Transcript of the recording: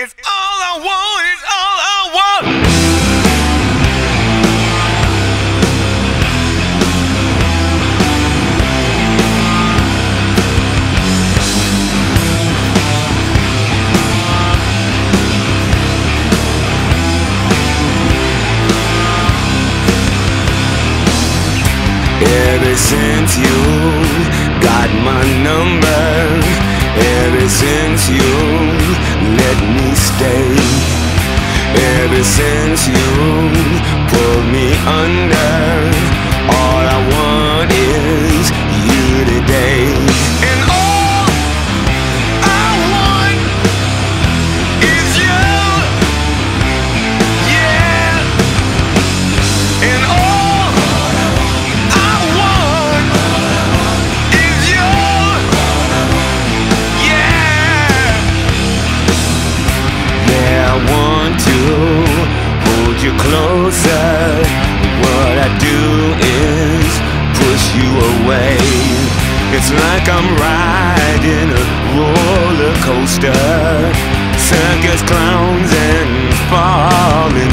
It's all I want, it's all I want. Ever since you got my number, ever since you let me stay, ever since you pulled me under, all I want is you today. Like I'm riding a roller coaster. Circus clowns and falling